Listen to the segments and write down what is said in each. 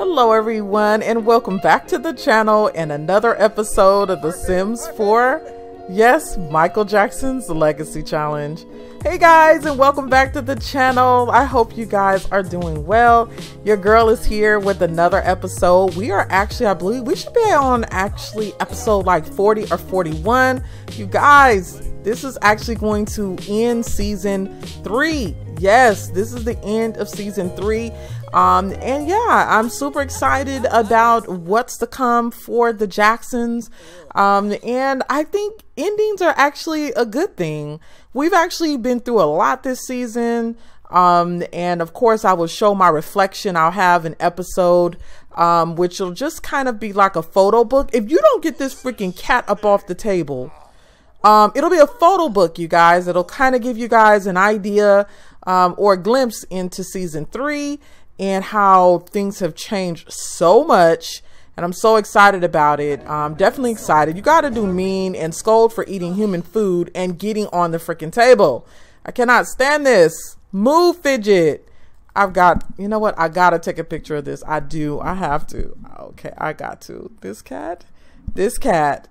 Hello everyone and welcome back to the channel and another episode of The Sims 4. Yes, Michael Jackson's Legacy Challenge. Hey guys and welcome back to the channel. I hope you guys are doing well. Your girl is here with another episode. We are actually, I believe we should be on actually episode like 40 or 41. You guys, this is actually going to end season three. Yes, this is the end of season three. Um, and yeah, I'm super excited about what's to come for the Jacksons. Um, and I think endings are actually a good thing. We've actually been through a lot this season. Um, and of course, I will show my reflection. I'll have an episode, um, which will just kind of be like a photo book. If you don't get this freaking cat up off the table, um, it'll be a photo book, you guys. It'll kind of give you guys an idea um, or a glimpse into season three and how things have changed so much. And I'm so excited about it. I'm definitely excited. You got to do mean and scold for eating human food and getting on the freaking table. I cannot stand this. Move, fidget. I've got, you know what? I got to take a picture of this. I do. I have to. Okay, I got to. This cat, this cat,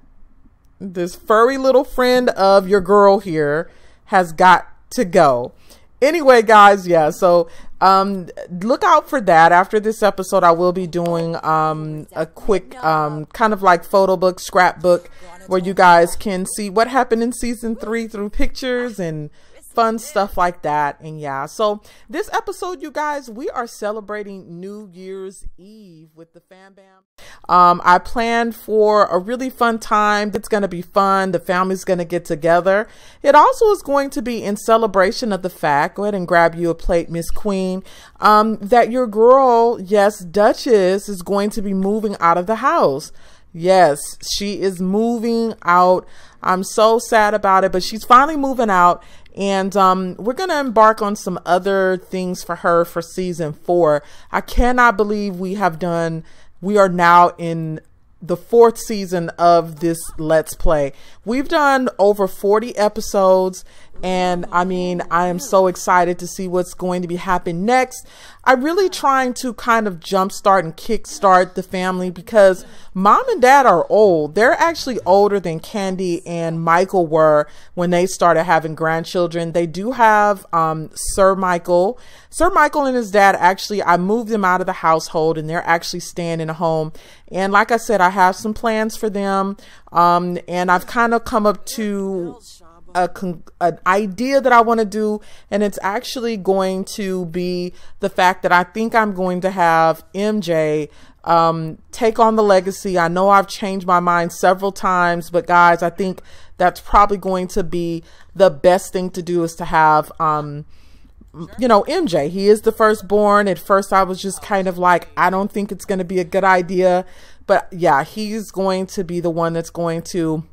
this furry little friend of your girl here has got to go anyway guys yeah so um look out for that. After this episode i will be doing um a quick um kind of like photo book scrapbook where you guys can see what happened in season three through pictures and fun stuff like that. And yeah, so this episode, you guys, we are celebrating New Year's Eve with the Fam Bam. Um, I planned for a really fun time. It's going to be fun. The family's going to get together. It also is going to be in celebration of the fact, go ahead and grab you a plate, Miss Queen, um, that your girl, yes, Duchess, is going to be moving out of the house. Yes, she is moving out. I'm so sad about it, but she's finally moving out and um, we're going to embark on some other things for her for season four. I cannot believe we have done, we are now in the fourth season of this Let's Play. We've done over 40 episodes and I mean, I am so excited to see what's going to be happening next. I'm really trying to kind of jumpstart and kickstart the family because mom and dad are old. They're actually older than Candy and Michael were when they started having grandchildren. They do have um, Sir Michael. Sir Michael and his dad actually, I moved them out of the household and they're actually staying in a home. And like I said, I have some plans for them. Um, and I've kind of come up to a an idea that I want to do, and it's actually going to be the fact that I think I'm going to have MJ um, take on the legacy. I know I've changed my mind several times, but guys, I think that's probably going to be the best thing to do is to have. Um, you know, MJ, he is the firstborn. At first, I was just kind of like, I don't think it's going to be a good idea. But yeah, he's going to be the one that's going to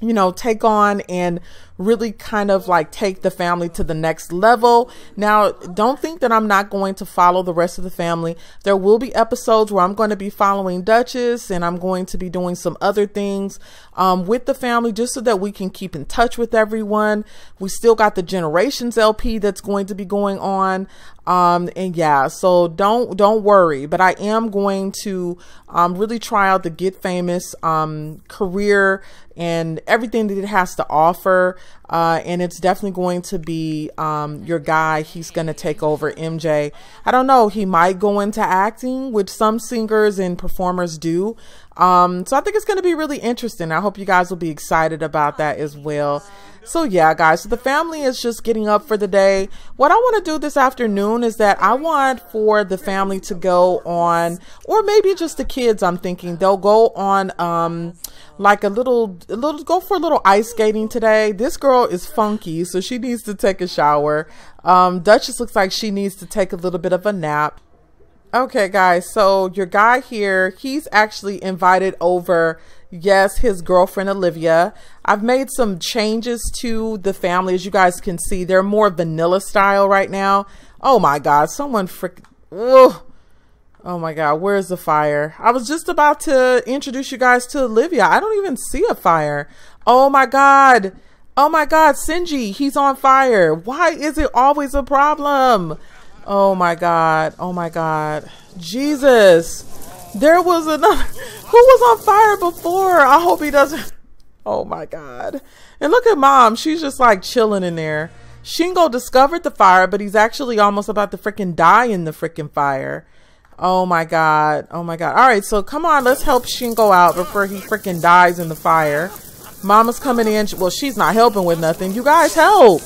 you know, take on and really kind of like take the family to the next level. Now, don't think that I'm not going to follow the rest of the family. There will be episodes where I'm going to be following Duchess and I'm going to be doing some other things um, with the family just so that we can keep in touch with everyone. We still got the Generations LP that's going to be going on. Um, and yeah, so don't, don't worry, but I am going to, um, really try out the Get Famous, um, career and everything that it has to offer. Uh, and it's definitely going to be, um, your guy. He's going to take over MJ. I don't know. He might go into acting, which some singers and performers do. Um, so I think it's going to be really interesting. I hope you guys will be excited about that as well. So yeah, guys, so the family is just getting up for the day. What I want to do this afternoon is that I want for the family to go on, or maybe just the kids, I'm thinking they'll go on, um, like a little, a little, go for a little ice skating today. This girl is funky, so she needs to take a shower. Um, Duchess looks like she needs to take a little bit of a nap. Okay, guys, so your guy here, he's actually invited over yes, his girlfriend Olivia. I've made some changes to the family. As you guys can see, they're more vanilla style right now. Oh my God, someone frick. Ugh. Oh my God, where's the fire? I was just about to introduce you guys to Olivia. I don't even see a fire. Oh my God. Oh my God, Sinji, he's on fire. Why is it always a problem? Oh my God. Oh my God. Jesus. There was another. Who was on fire before? I hope he doesn't. Oh my God. And look at mom. She's just like chilling in there. Shingo discovered the fire, but he's actually almost about to freaking die in the freaking fire. Oh my god. Oh my god. Alright, so come on, let's help Shingo out before he freaking dies in the fire. Mama's coming in. Well, she's not helping with nothing. You guys help.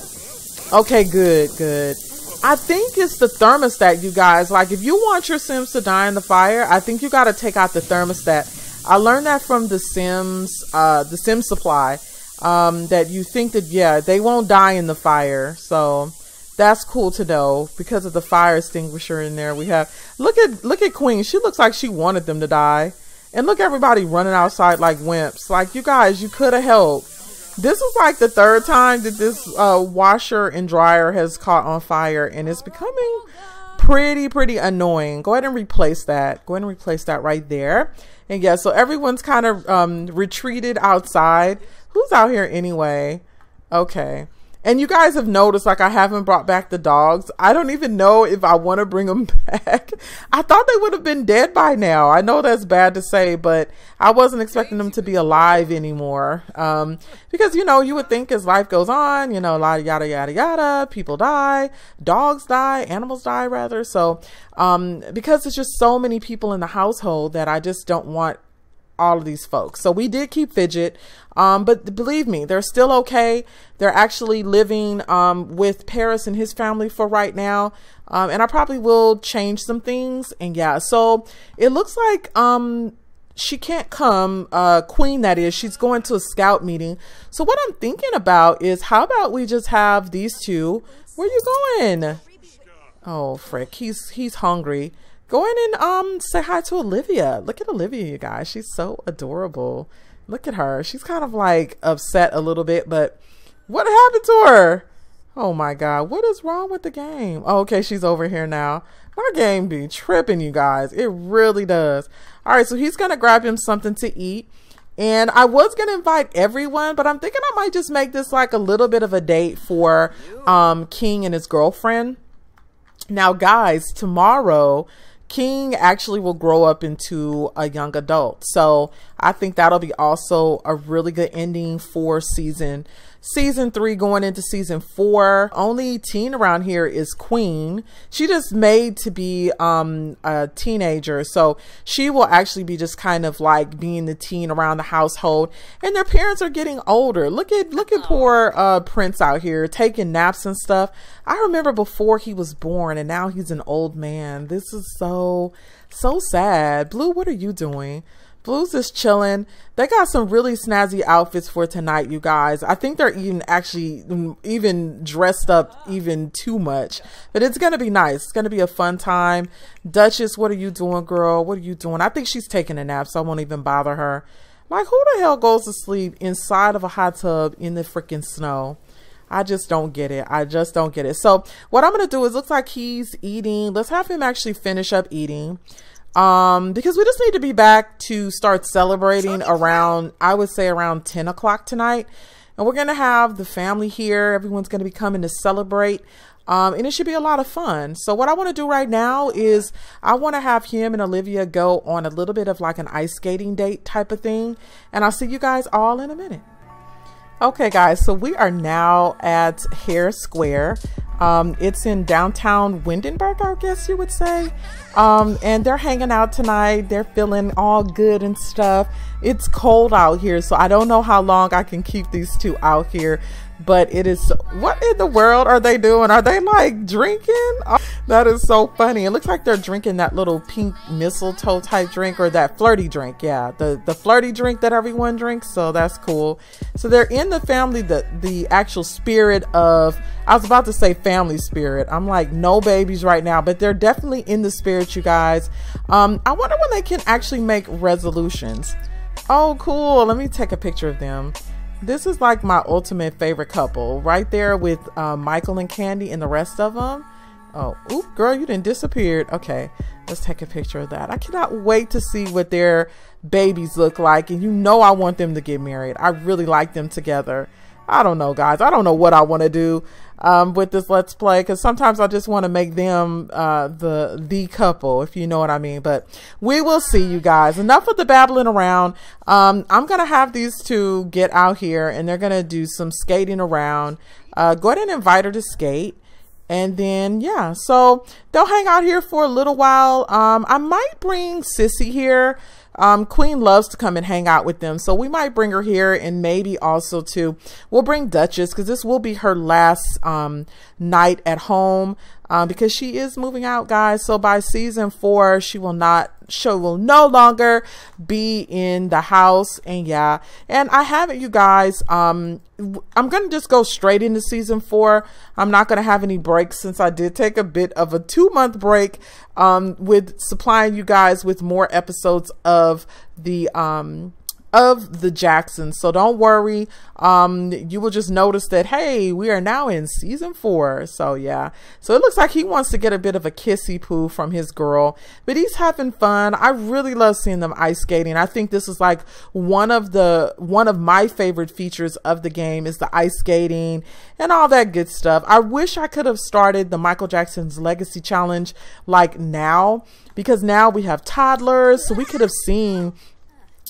Okay, good, good. I think it's the thermostat, you guys. Like, if you want your Sims to die in the fire, I think you got to take out the thermostat. I learned that from the Sims, uh, the Sim Supply um, that you think that yeah they won't die in the fire. So that's cool to know because of the fire extinguisher in there we have. Look at look at queen. She looks like she wanted them to die. And look everybody running outside like wimps. Like you guys you could have helped this is like the third time that this uh, washer and dryer has caught on fire and it's becoming pretty pretty annoying go ahead and replace that go ahead and replace that right there and yeah so everyone's kind of um, retreated outside Who's out here anyway? Okay. And you guys have noticed, like, I haven't brought back the dogs. I don't even know if I want to bring them back. I thought they would have been dead by now. I know that's bad to say, but I wasn't expecting them to be alive anymore. Um, because, you know, you would think as life goes on, you know, yada, yada, yada, yada, people die, dogs die, animals die, rather. So, um, because it's just so many people in the household that I just don't want all of these folks. So we did keep Fidget, um, but believe me, they're still okay. They're actually living um, with Paris and his family for right now. Um, and I probably will change some things. And yeah, so it looks like um, she can't come, uh, Queen that is. She's going to a scout meeting. So what I'm thinking about is how about we just have these two? Where are you going? Oh, frick, he's he's hungry. Go in and um say hi to Olivia. Look at Olivia, you guys. She's so adorable. Look at her. She's kind of like upset a little bit, but what happened to her? Oh my god, what is wrong with the game? Oh, okay, she's over here now. My game be tripping, you guys. It really does. All right, so he's gonna grab him something to eat. And I was gonna invite everyone, but I'm thinking I might just make this like a little bit of a date for um King and his girlfriend. Now, guys, tomorrow King actually will grow up into a young adult. So I think that'll be also a really good ending for season season three going into season four. Only teen around here is Queen. She just made to be um, a teenager. So she will actually be just kind of like being the teen around the household. And their parents are getting older. Look at look at poor uh, Prince out here taking naps and stuff. I remember before he was born and now he's an old man. This is so so sad. Blue, what are you doing? Blues is chilling. They got some really snazzy outfits for tonight, you guys. I think they're even actually even dressed up even too much. But it's going to be nice. It's going to be a fun time. Duchess, what are you doing, girl? What are you doing? I think she's taking a nap, so I won't even bother her. Like, who the hell goes to sleep inside of a hot tub in the freaking snow? I just don't get it. I just don't get it. So what I'm going to do is looks like he's eating. Let's have him actually finish up eating um because we just need to be back to start celebrating around i would say around 10 o'clock tonight and we're gonna have the family here everyone's gonna be coming to celebrate um, and it should be a lot of fun. So what I want to do right now is I want to have him and Olivia go on a little bit of like an ice skating date type of thing. And I'll see you guys all in a minute. Okay, guys, so we are now at Hare Square. Um, it's in downtown Windenburg, I guess you would say. Um, and they're hanging out tonight. They're feeling all good and stuff. It's cold out here, so I don't know how long I can keep these two out here but it is what in the world are they doing are they like drinking oh, that is so funny. It looks like they're drinking that little pink mistletoe type drink or that flirty drink. Yeah the the flirty drink that everyone drinks. So that's cool. So they're in the family the the actual spirit of i was about to say family spirit. I'm like no babies right now but they're definitely in the spirit you guys. Um i wonder when they can actually make resolutions. Oh cool. Let me take a picture of them. This is like my ultimate favorite couple right there with uh, Michael and Candy and the rest of them. Oh, oop, girl, you didn't disappeared. Okay, let's take a picture of that. I cannot wait to see what their babies look like. And you know I want them to get married. I really like them together. I don't know, guys. I don't know what I want to do um, with this Let's Play because sometimes I just want to make them uh, the the couple, if you know what I mean. But we will see, you guys. Enough of the babbling around. Um, I'm gonna have these two get out here and they're gonna do some skating around. Uh, go ahead and invite her to skate. And then, yeah, so they'll hang out here for a little while. Um, I might bring Sissy here um, Queen loves to come and hang out with them. So we might bring her here and maybe also to, we'll bring Duchess because this will be her last um, night at home um, because she is moving out, guys. So by season four, she will not, she will no longer be in the house. And yeah, and I have it, you guys. Um, I'm gonna just go straight into season four. I'm not gonna have any breaks since I did take a bit of a two month break um, with supplying you guys with more episodes of the um of the Jacksons. So don't worry. Um, you will just notice that, hey, we are now in season four. So yeah. So it looks like he wants to get a bit of a kissy poo from his girl, but he's having fun. I really love seeing them ice skating. I think this is like one of the, one of my favorite features of the game is the ice skating and all that good stuff. I wish I could have started the Michael Jackson's Legacy Challenge like now because now we have toddlers. So we could have seen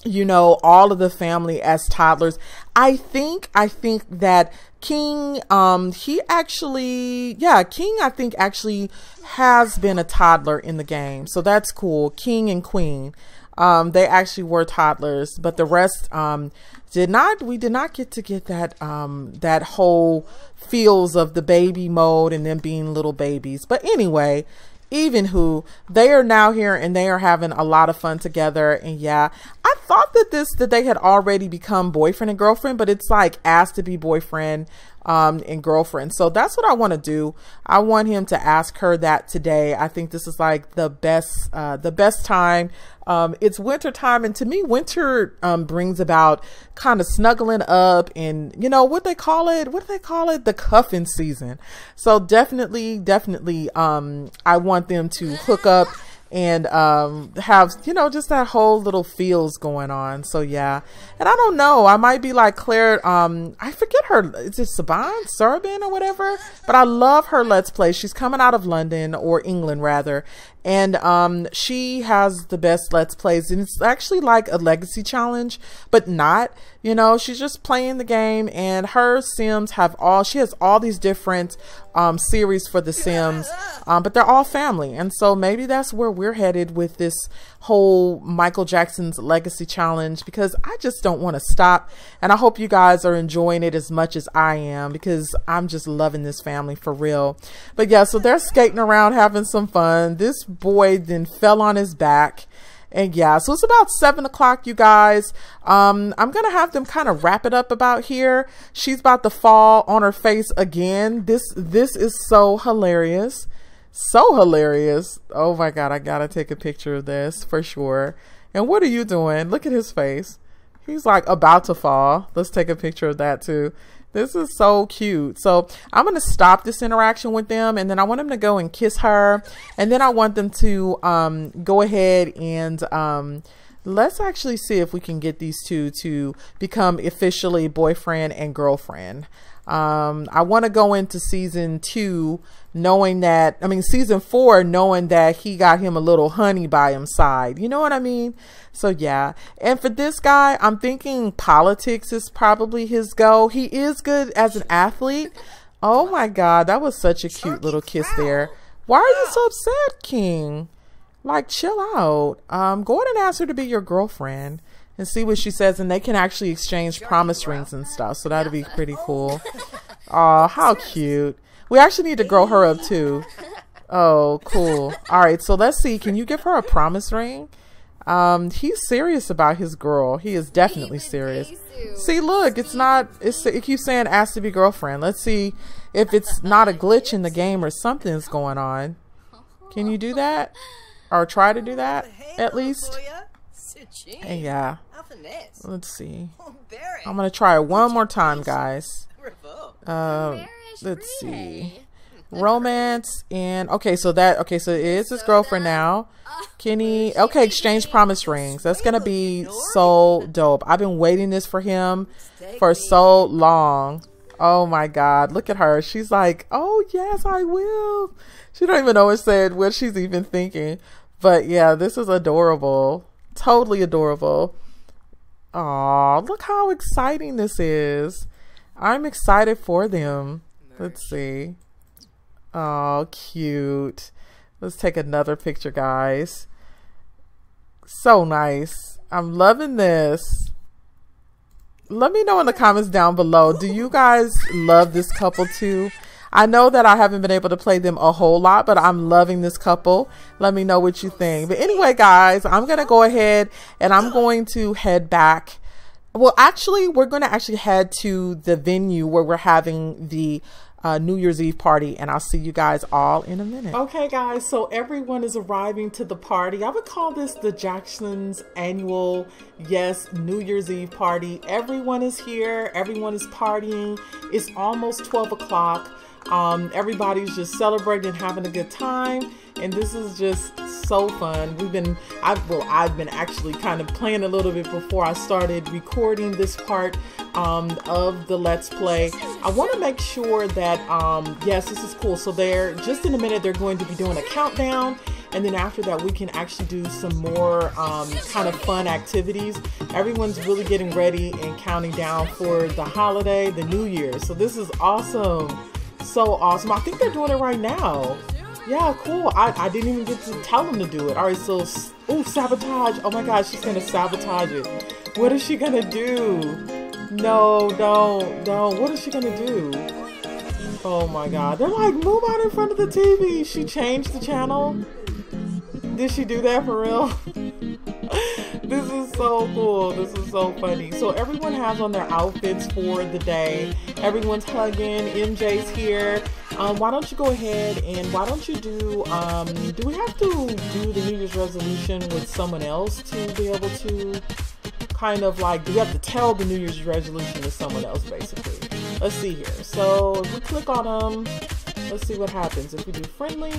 you know, all of the family as toddlers. I think, I think that King, um, he actually, yeah, King, I think actually has been a toddler in the game. So that's cool. King and Queen, um, they actually were toddlers, but the rest, um, did not, we did not get to get that, um, that whole feels of the baby mode and them being little babies. But anyway, even who they are now here and they are having a lot of fun together. And yeah i thought that this that they had already become boyfriend and girlfriend but it's like asked to be boyfriend um, and girlfriend. So that's what I want to do. I want him to ask her that today. I think this is like the best, uh, the best time. Um, it's winter time, and to me, winter um, brings about kind of snuggling up and you know what they call it. What do they call it? The cuffing season. So definitely, definitely, um, I want them to hook up and um, have you know just that whole little feels going on. So yeah, and I don't know, I might be like Clare. Um, I forget her. Is it Saban, Sarabin, or whatever? But I love her Let's Play. She's coming out of London or England rather, and um, she has the best let's plays and it's actually like a legacy challenge but not you know she's just playing the game and her sims have all she has all these different um, series for the sims um, but they're all family and so maybe that's where we're headed with this whole Michael Jackson's Legacy Challenge because I just don't want to stop. And I hope you guys are enjoying it as much as I am because I'm just loving this family for real. But yeah, so they're skating around having some fun. This boy then fell on his back. And yeah, so it's about seven o'clock, you guys. Um, I'm gonna have them kind of wrap it up about here. She's about to fall on her face again. This this is so hilarious so hilarious. Oh my god, I gotta take a picture of this for sure. And what are you doing? Look at his face. He's like about to fall. Let's take a picture of that too. This is so cute. So I'm going to stop this interaction with them and then I want them to go and kiss her. And then I want them to um, go ahead and um, let's actually see if we can get these two to become officially boyfriend and girlfriend. Um, I want to go into season two knowing that, I mean, season four, knowing that he got him a little honey by his side. You know what I mean? So, yeah. And for this guy, I'm thinking politics is probably his go. He is good as an athlete. Oh my God, that was such a cute little kiss there. Why are you so upset, King? Like, chill out. Um, go ahead and ask her to be your girlfriend and see what she says. And they can actually exchange promise rings and stuff. So that'd be pretty cool. Oh, how cute. We actually need to grow her up too. Oh, cool. All right, so let's see. Can you give her a promise ring? Um, he's serious about his girl. He is definitely serious. See, look, it's not. It's it keeps saying ask to be girlfriend. Let's see if it's not a glitch in the game or something's going on. Can you do that? Or try to do that at least? Yeah. Let's see. I'm gonna try it one more time, guys. Uh, let's see. Romance and okay, so that okay, so it is his girlfriend now. Kenny, okay, exchange promise rings. That's gonna be so dope. I've been waiting this for him for so long. Oh my God. Look at her. She's like, oh, yes, I will. She don't even know what said, what she's even thinking. But yeah, this is adorable. Totally adorable. Oh, look how exciting this is. I'm excited for them. Let's see. Oh, cute. Let's take another picture, guys. So nice. I'm loving this. Let me know in the comments down below. Do you guys love this couple too? I know that I haven't been able to play them a whole lot, but I'm loving this couple. Let me know what you think. But anyway, guys, I'm going to go ahead and I'm going to head back. Well, actually, we're going to actually head to the venue where we're having the uh, New Year's Eve party, and I'll see you guys all in a minute. Okay, guys, so everyone is arriving to the party. I would call this the Jackson's annual, yes, New Year's Eve party. Everyone is here, everyone is partying. It's almost 12 o'clock. Um, everybody's just celebrating, having a good time, and this is just so fun. We've been, I well, I've been actually kind of playing a little bit before I started recording this part um, of the Let's Play. I want to make sure that, um, yes, this is cool. So they're just in a minute, they're going to be doing a countdown. And then after that, we can actually do some more um, kind of fun activities. Everyone's really getting ready and counting down for the holiday, the New Year. So this is awesome so awesome. I think they're doing it right now. Yeah, cool. I, I didn't even get to tell them to do it. All right, so, oh, sabotage. Oh my gosh, she's going to sabotage it. What is she going to do? No, don't, don't. What is she going to do? Oh my god. They're like, move out in front of the TV. She changed the channel. Did she do that for real? this is so cool. This is so funny. So everyone has on their outfits for the day. Everyone's hugging. MJ's here. Um, why don't you go ahead and why don't you do, um, do we have to do the New Year's resolution with someone else to be able to kind of like, do we have to tell the New Year's resolution to someone else basically? Let's see here. So if we click on them, Let's see what happens. If we do friendly,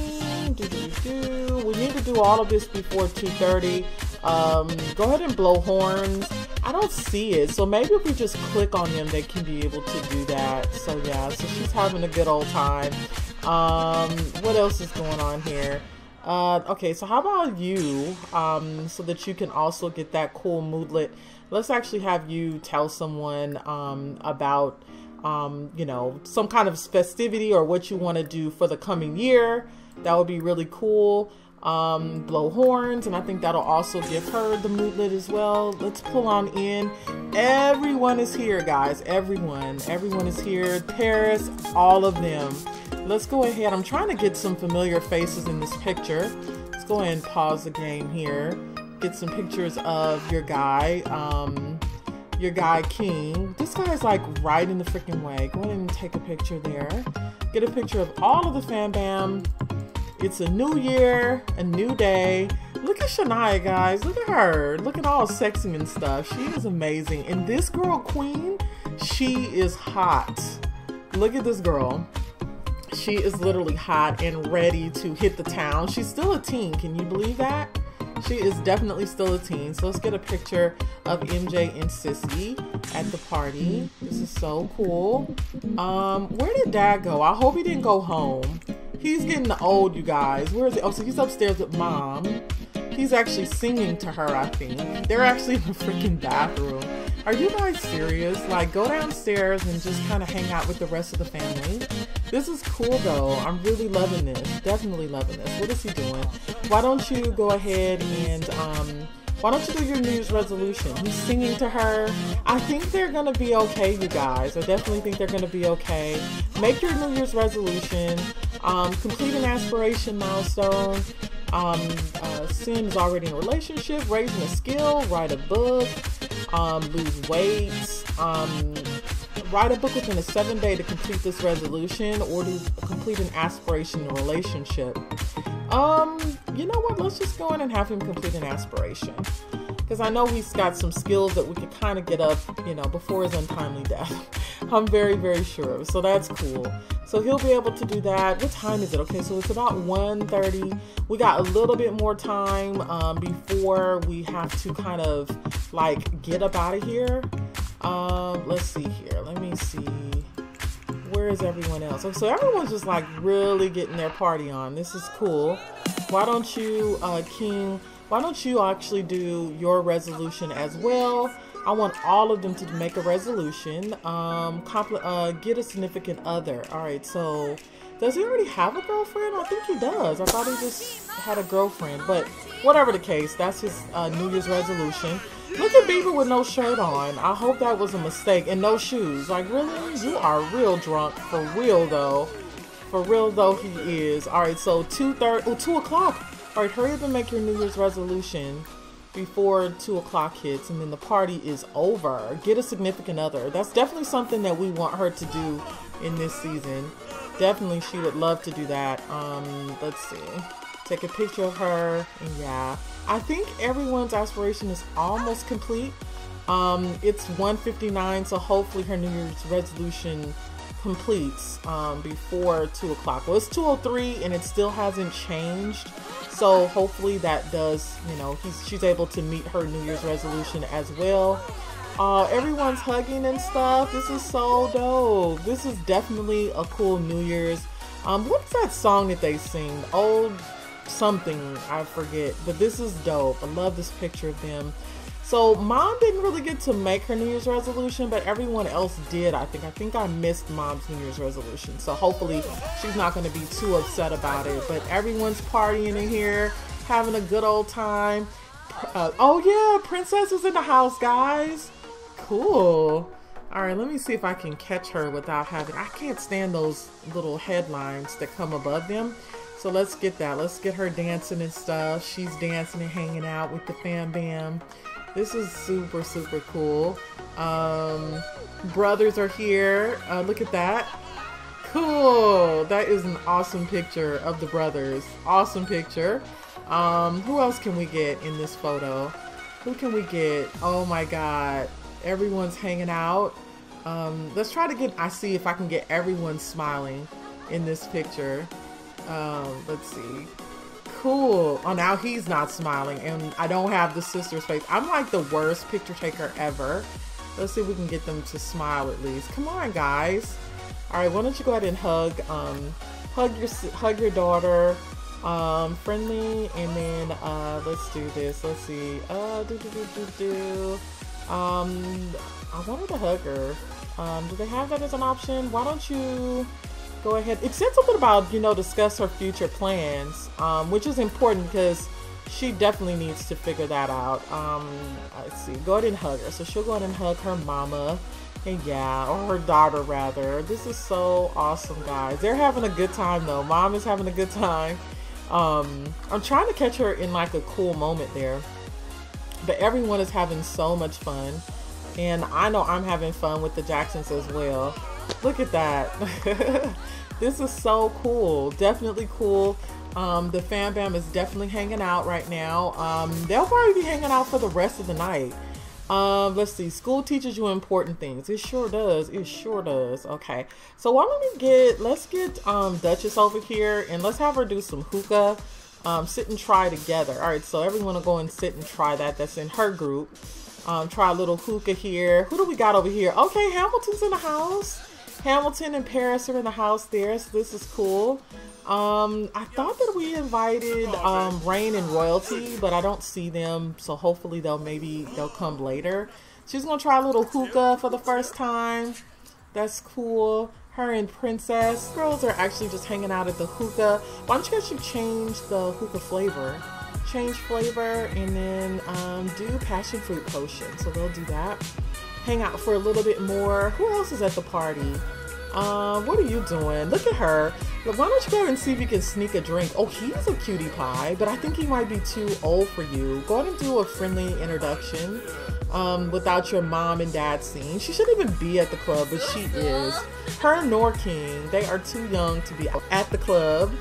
do, do, do, we need to do all of this before 2.30. Um, go ahead and blow horns. I don't see it, so maybe if we just click on them, they can be able to do that. So yeah, so she's having a good old time. Um, what else is going on here? Uh, okay, so how about you, um, so that you can also get that cool moodlet. Let's actually have you tell someone um, about um, you know, some kind of festivity or what you want to do for the coming year. That would be really cool. Um, blow horns, and I think that'll also give her the moodlet as well. Let's pull on in. Everyone is here, guys. Everyone. Everyone is here. Paris, all of them. Let's go ahead. I'm trying to get some familiar faces in this picture. Let's go ahead and pause the game here. Get some pictures of your guy. Um, your guy King. This guy's like right in the freaking way. Go ahead and take a picture there. Get a picture of all of the fam bam. It's a new year, a new day. Look at Shania, guys. Look at her. Look at all sexy and stuff. She is amazing. And this girl, Queen, she is hot. Look at this girl. She is literally hot and ready to hit the town. She's still a teen. Can you believe that? She is definitely still a teen. So let's get a picture of MJ and Sissy at the party. This is so cool. Um, where did dad go? I hope he didn't go home. He's getting old, you guys. Where is he? Oh, so he's upstairs with mom. He's actually singing to her, I think. They're actually in the freaking bathroom. Are you guys serious? Like, go downstairs and just kind of hang out with the rest of the family. This is cool though. I'm really loving this. Definitely loving this. What is he doing? Why don't you go ahead and um why don't you do your New Year's resolution? He's singing to her. I think they're gonna be okay, you guys. I definitely think they're gonna be okay. Make your New Year's resolution. Um, complete an aspiration milestone. Um, uh, Sim is already in a relationship, raising a skill, write a book, um, lose weight, um, write a book within a seven day to complete this resolution or to complete an aspiration in a relationship. Um, you know what? Let's just go in and have him complete an aspiration. Because I know he's got some skills that we could kind of get up, you know, before his untimely death. I'm very, very sure. So that's cool. So he'll be able to do that. What time is it? Okay, so it's about 1.30. We got a little bit more time um, before we have to kind of like get up out of here. Um, let's see here. Let me see. Where is everyone else? So everyone's just like really getting their party on. This is cool. Why don't you, uh, King? Why don't you actually do your resolution as well? I want all of them to make a resolution. Um, compl- uh, get a significant other. All right, so does he already have a girlfriend? I think he does. I thought he just had a girlfriend, but whatever the case, that's his uh, New Year's resolution. Look at Bieber with no shirt on. I hope that was a mistake and no shoes. Like, really? You are real drunk. For real, though. For real, though, he is. All right, so 2 thirty, oh, 2 o'clock. All right, hurry up and make your New Year's resolution before 2 o'clock hits and then the party is over. Get a significant other. That's definitely something that we want her to do in this season. Definitely, she would love to do that. Um, let's see. Take a picture of her. And yeah, I think everyone's aspiration is almost complete. Um, it's 1:59, so hopefully her New Year's resolution completes um, before two o'clock. Well, it's 2:03 and it still hasn't changed. So hopefully that does, you know, he's she's able to meet her New Year's resolution as well. Uh, everyone's hugging and stuff. This is so dope. This is definitely a cool New Year's. Um, what's that song that they sing? Old something, I forget. But this is dope. I love this picture of them. So mom didn't really get to make her New Year's resolution, but everyone else did. I think. I think I missed mom's New Year's resolution. So hopefully she's not going to be too upset about it. But everyone's partying in here, having a good old time. Uh, oh yeah, princess is in the house, guys. Cool. All right, let me see if I can catch her without having. I can't stand those little headlines that come above them. So let's get that. Let's get her dancing and stuff. She's dancing and hanging out with the fam bam. This is super, super cool. Um, brothers are here. Uh, look at that. Cool. That is an awesome picture of the brothers. Awesome picture. Um, who else can we get in this photo? Who can we get? Oh my god. Everyone's hanging out. Um, let's try to get, I see if I can get everyone smiling in this picture. Um, let's see. Cool. Oh, now he's not smiling, and I don't have the sister's face. I'm like the worst picture taker ever. Let's see if we can get them to smile at least. Come on, guys. All right, why don't you go ahead and hug, um, hug your hug your daughter, um, friendly, and then uh, let's do this. Let's see. Uh, do do do do do. Um, I wanted to hug her. Um, do they have that as an option? Why don't you? Go ahead. It said something about, you know, discuss her future plans, um, which is important because she definitely needs to figure that out. Um, let's see, go ahead and hug her. So she'll go ahead and hug her mama. And yeah, or her daughter rather. This is so awesome, guys. They're having a good time though. Mom is having a good time. Um, I'm trying to catch her in like a cool moment there. But everyone is having so much fun. And I know I'm having fun with the Jacksons as well. Look at that. this is so cool. Definitely cool. Um, the Fam Bam is definitely hanging out right now. Um, they'll probably be hanging out for the rest of the night. Um, let's see. School teaches you important things. It sure does. It sure does. Okay. So why don't we get, let's get um, Duchess over here and let's have her do some hookah. Um, sit and try together. All right. So everyone will go and sit and try that. That's in her group. Um, try a little hookah here. Who do we got over here? Okay. Hamilton's in the house. Hamilton and Paris are in the house there, so this is cool. Um, I thought that we invited um, Rain and Royalty, but I don't see them, so hopefully they'll maybe they'll come later. She's gonna try a little hookah for the first time. That's cool. Her and Princess girls are actually just hanging out at the hookah. Why don't you guys change the hookah flavor? Change flavor and then um, do passion fruit potion. So they'll do that hang out for a little bit more. Who else is at the party? Uh, what are you doing? Look at her. Look, why don't you go and see if you can sneak a drink? Oh, he's a cutie pie, but I think he might be too old for you. Go ahead and do a friendly introduction um, without your mom and dad seeing. She shouldn't even be at the club, but she is. Her Nor King, they are too young to be at the club.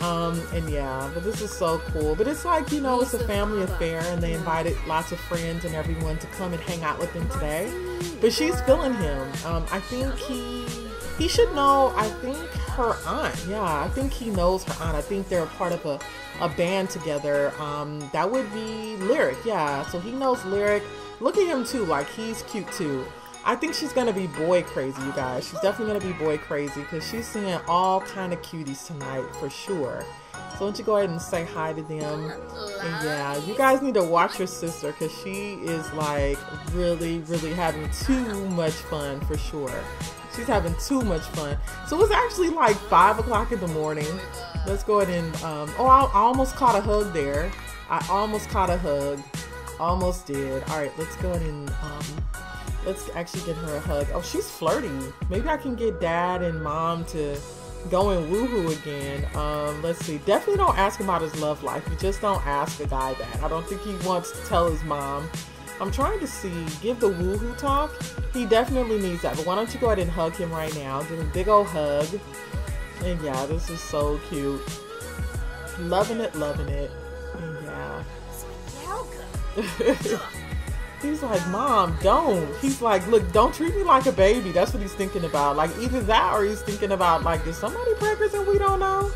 Um, and yeah, but this is so cool. But it's like, you know, it's a family affair and they invited lots of friends and everyone to come and hang out with them today. But she's feeling him. Um, I think he he should know, I think her aunt. Yeah, I think he knows her aunt. I think they're a part of a, a band together. Um, that would be Lyric, yeah. So he knows Lyric. Look at him too, like he's cute too. I think she's gonna be boy crazy, you guys. She's definitely gonna be boy crazy because she's seeing all kind of cuties tonight for sure. So why don't you go ahead and say hi to them? And yeah, you guys need to watch your sister because she is like really, really having too much fun for sure. She's having too much fun. So it's actually like five o'clock in the morning. Let's go ahead and um, oh, I, I almost caught a hug there. I almost caught a hug. Almost did. All right, let's go ahead and um, let's actually get her a hug. Oh, she's flirty. Maybe I can get dad and mom to going woohoo again. Um, let's see. Definitely don't ask him about his love life. You just don't ask a guy that. I don't think he wants to tell his mom. I'm trying to see, give the woohoo talk. He definitely needs that. But why don't you go ahead and hug him right now? Give him a big old hug. And yeah, this is so cute. Loving it, loving it. And yeah. He's like, Mom, don't. He's like, Look, don't treat me like a baby. That's what he's thinking about. Like, either that or he's thinking about, like, is somebody pregnant and we don't know?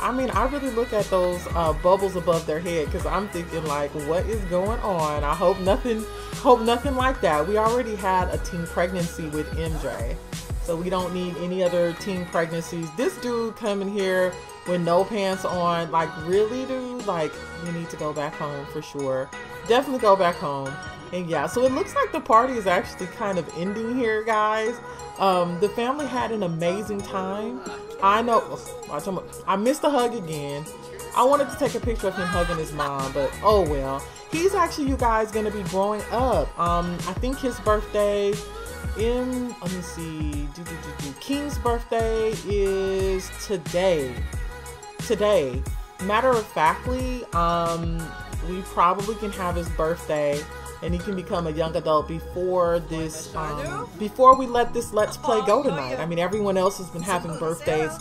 I mean, I really look at those uh, bubbles above their head because I'm thinking, like, what is going on? I hope nothing, hope nothing like that. We already had a teen pregnancy with MJ. So we don't need any other teen pregnancies. This dude coming here with no pants on, like, really, dude? Like, you need to go back home for sure. Definitely go back home. And yeah, so it looks like the party is actually kind of ending here, guys. Um, the family had an amazing time. I know, I missed the hug again. I wanted to take a picture of him hugging his mom, but oh well. He's actually, you guys, gonna be growing up. Um, I think his birthday in, let me see, do, do, do. King's birthday is today. Today. Matter of factly, um, we probably can have his birthday and he can become a young adult before this um, before we let this let's play go tonight. i mean everyone else has been having birthdays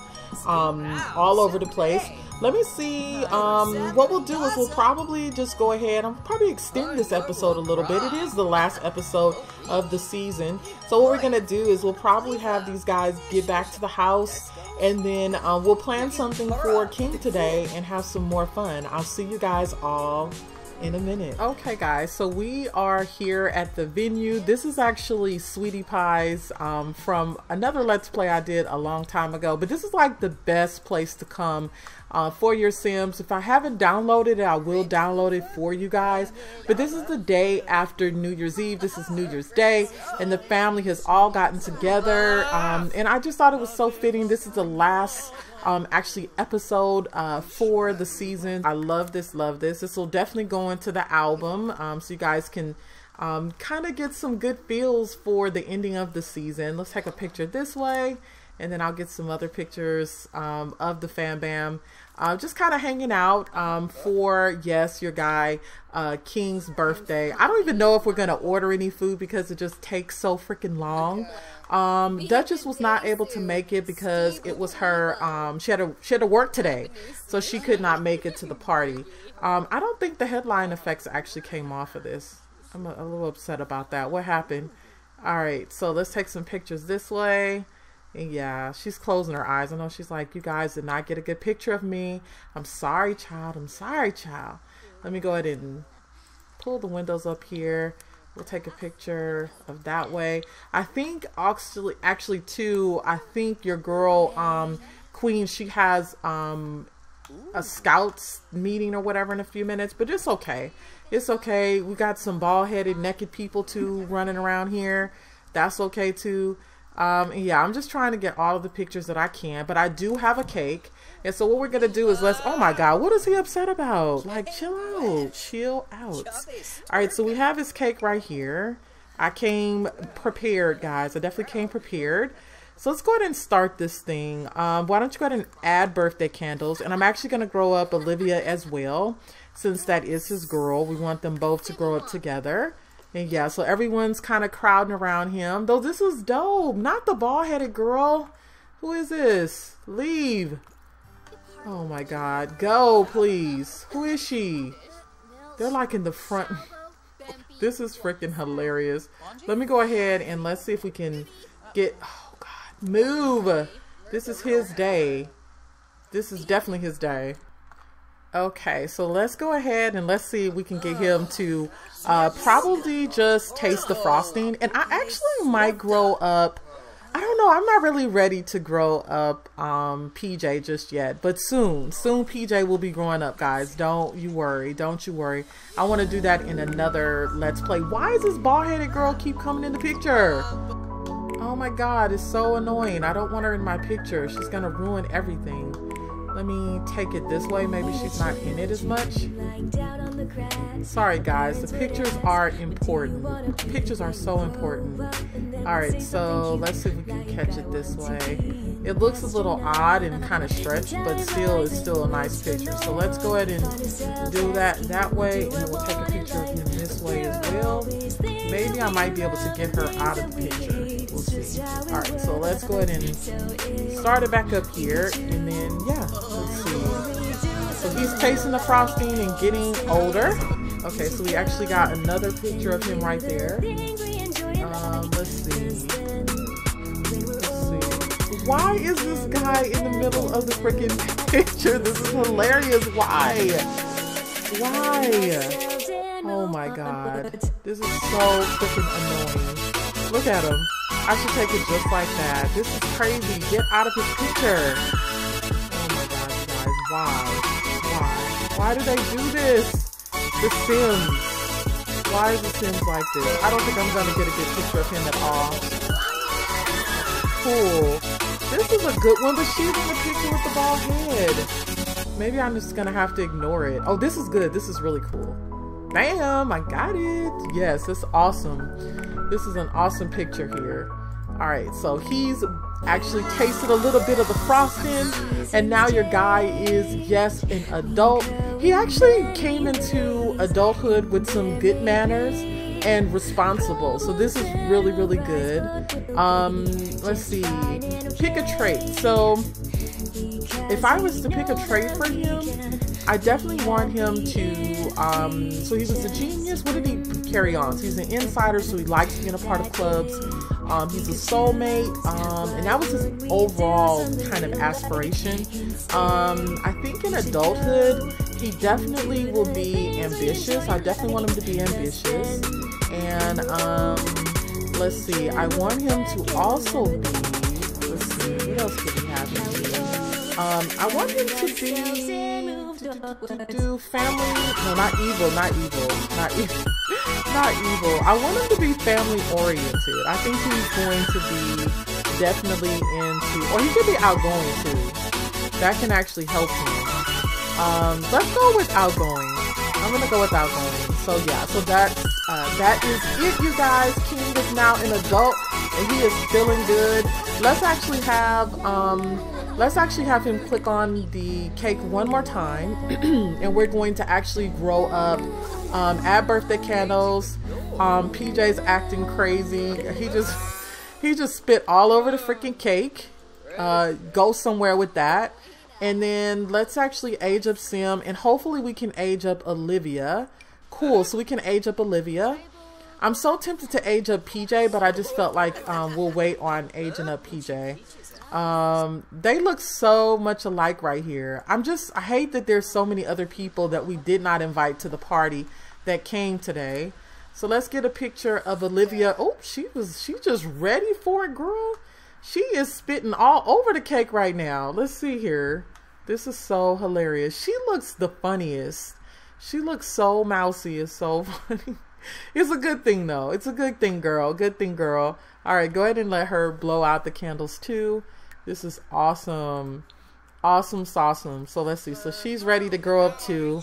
um, all over the place. let me see um, what we'll do is we'll probably just go ahead and probably extend this episode a little bit. It is the last episode of the season. So what we're gonna do is we'll probably have these guys get back to the house and then uh, we'll plan something for king today and have some more fun. I'll see you guys all in a minute. Okay, guys, so we are here at the venue. This is actually Sweetie Pies um, from another Let's Play I did a long time ago, but this is like the best place to come uh, for your Sims. If I haven't downloaded it, I will download it for you guys. But this is the day after New Year's Eve. This is New Year's Day, and the family has all gotten together. Um, and I just thought it was so fitting. This is the last um, actually episode uh, for the season. I love this, love this. This will definitely go into the album um, so you guys can um, kind of get some good feels for the ending of the season. Let's take a picture this way and then I'll get some other pictures um, of the Fam Bam. Uh, just kind of hanging out um, for, yes, your guy uh, King's birthday. I don't even know if we're going to order any food because it just takes so freaking long. Um, Duchess was not able to make it because it was her, um, she had to, she had to work today, so she could not make it to the party. Um, I don't think the headline effects actually came off of this. I'm a, a little upset about that. What happened? All right, so let's take some pictures this way. And yeah, she's closing her eyes. I know she's like, you guys did not get a good picture of me. I'm sorry, child. I'm sorry, child. Let me go ahead and pull the windows up here. We'll take a picture of that way. I think actually, actually too, I think your girl, um, Queen, she has um, a scouts meeting or whatever in a few minutes, but it's okay. It's okay. We got some bald-headed, naked people too running around here. That's okay too. Um, yeah, I'm just trying to get all of the pictures that I can, but I do have a cake. And so what we're to do is let's, oh my God, what is he upset about? Like, chill out, chill out. All right, so we have his cake right here. I came prepared, guys. I definitely came prepared. So let's go ahead and start this thing. Um, why don't you go ahead and add birthday candles? And I'm actually to grow up Olivia as well, since that is his girl. We want them both to grow up together. And yeah, so everyone's kind of crowding around him. Though this is dope. Not the bald-headed girl. Who is this? Leave. Oh my god. Go, please. Who is she? They're like in the front. this is freaking hilarious. Let me go ahead and let's see if we can get... Oh god. Move. This is his day. This is definitely his day. Okay, so let's go ahead and let's see if we can get him to uh, probably just taste the frosting. And I actually might grow up. I don't know. I'm not really ready to grow up um, PJ just yet, but soon, soon PJ will be growing up, guys. Don't you worry. Don't you worry. I want to do that in another Let's Play. Why is this bald-headed girl keep coming in the picture? Oh my God, it's so annoying. I don't want her in my picture. She's gonna ruin everything. Let me take it this way. Maybe she's not in it as much. Sorry guys, the pictures are important. Pictures are so important. Alright, so let's see if we can catch it this way. It looks a little odd and kind of stretched, but still it's still a nice picture. So let's go ahead and do that that way and we'll take a picture of him this way as well. Maybe I might be able to get her out of the picture. We'll see. Alright, so let's go ahead and start it back up here and then yeah, let's see. So he's tasting the frosting and getting older. Okay, so we actually got another picture of him right there. Um, let's see. Let's see. Why is this guy in the middle of the freaking picture? This is hilarious. Why? Why? Oh my god. This is so freaking annoying. Look at him. I should take it just like that. This is crazy. Get out of his picture. Oh my god, you guys. Why? Why? Why do they do this? The Sims. Why is The Sims like this? I don't think I'm gonna get a good picture of him at all. Cool. This is a good one, but she's in the picture with the bald head. Maybe I'm just gonna have to ignore it. Oh, this is good. This is really cool. Bam! I got it. Yes, it's awesome. This is an awesome picture here. All right, so he's actually tasted a little bit of the frosting, and now your guy is, yes, an adult. He actually came into adulthood with some good manners and responsible. So this is really, really good. Um, let's see. Pick a trait. So if I was to pick a trait for him, I definitely want him to. Um, so he was a genius. What did he carry on? So he's an insider, so he likes being a part of clubs. Um, he's a soulmate, um, and that was his overall kind of aspiration. Um, I think in adulthood, he definitely will be ambitious. I definitely want him to be ambitious. And um, let's see, I want him to also be, let's see, what else could we have? Um, I want him to be do, family, no, not evil, not evil, not evil, not evil. I want him to be family oriented. I think he's going to be definitely into, or he could be outgoing too. That can actually help him. Um, let's go with outgoing. I'm gonna go with outgoing. So yeah, so that's uh, that is it, you guys. King is now an adult and he is feeling good. Let's actually have um Let's actually have him click on the cake one more time and we're going to actually grow up, um, add birthday candles. Um, PJ's acting crazy. He just, he just spit all over the freaking cake. Uh, go somewhere with that. And then let's actually age up Sim and hopefully we can age up Olivia. Cool, so we can age up Olivia. I'm so tempted to age up PJ, but I just felt like um, we'll wait on aging up PJ. Um, they look so much alike right here. I'm just, I hate that there's so many other people that we did not invite to the party that came today. So let's get a picture of Olivia. Oh, she was, she just ready for it, girl. She is spitting all over the cake right now. Let's see here. This is so hilarious. She looks the funniest. She looks so mousy. It's so funny. it's a good thing though. It's a good thing, girl. Good thing, girl. All right, go ahead and let her blow out the candles too. This is awesome. Awesome awesome. So let's see. So she's ready to grow up too.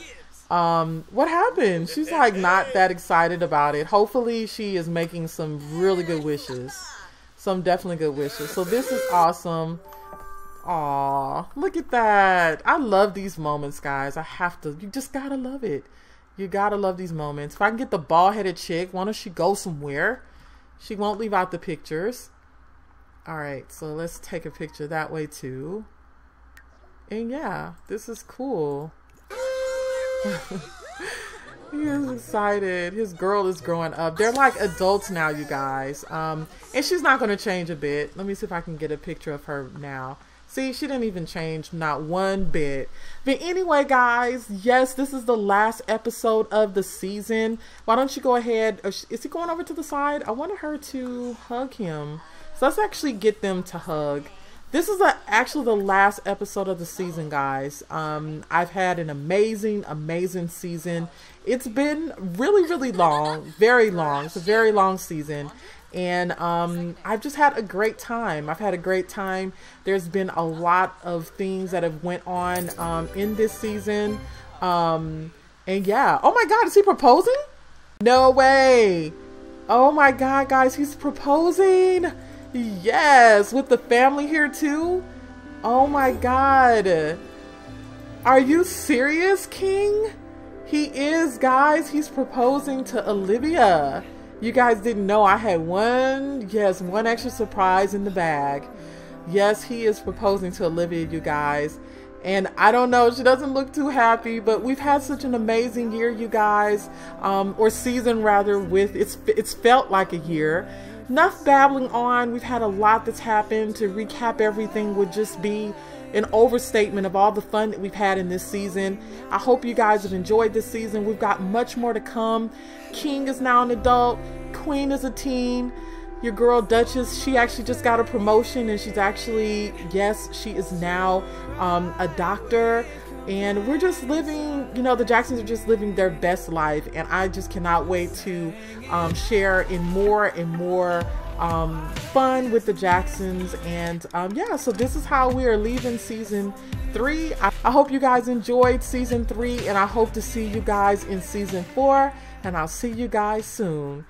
Um, what happened? She's like not that excited about it. Hopefully she is making some really good wishes. Some definitely good wishes. So this is awesome. Aw, look at that. I love these moments, guys. I have to. You just gotta love it. You gotta love these moments. If I can get the bald-headed chick, why don't she go somewhere? She won't leave out the pictures. All right, so let's take a picture that way too. And yeah, this is cool. he is excited. His girl is growing up. They're like adults now, you guys. Um, and she's not going to change a bit. Let me see if I can get a picture of her now. See, she didn't even change, not one bit. But anyway, guys, yes, this is the last episode of the season. Why don't you go ahead? Is he going over to the side? I wanted her to hug him. Let's actually get them to hug. This is a, actually the last episode of the season, guys. Um, I've had an amazing, amazing season. It's been really, really long, very long. It's a very long season. And um, I've just had a great time. I've had a great time. There's been a lot of things that have went on um, in this season. Um, and yeah. Oh my God, is he proposing? No way. Oh my God, guys, he's proposing. Yes, with the family here too. Oh my god. Are you serious, King? He is, guys. He's proposing to Olivia. You guys didn't know I had one, yes, one extra surprise in the bag. Yes, he is proposing to Olivia, you guys. And I don't know, she doesn't look too happy, but we've had such an amazing year, you guys, um, or season rather. With it's it's felt like a year enough babbling on. We've had a lot that's happened. To recap everything would just be an overstatement of all the fun that we've had in this season. I hope you guys have enjoyed this season. We've got much more to come. King is now an adult, Queen is a teen. Your girl Duchess, she actually just got a promotion and she's actually, yes, she is now um, a doctor and we're just living you know the jacksons are just living their best life. And i just cannot wait to um, share in more and more um, fun with the jacksons. And um, yeah so this is how we are leaving season three. I, I hope you guys enjoyed season three and i hope to see you guys in season four. And i'll see you guys soon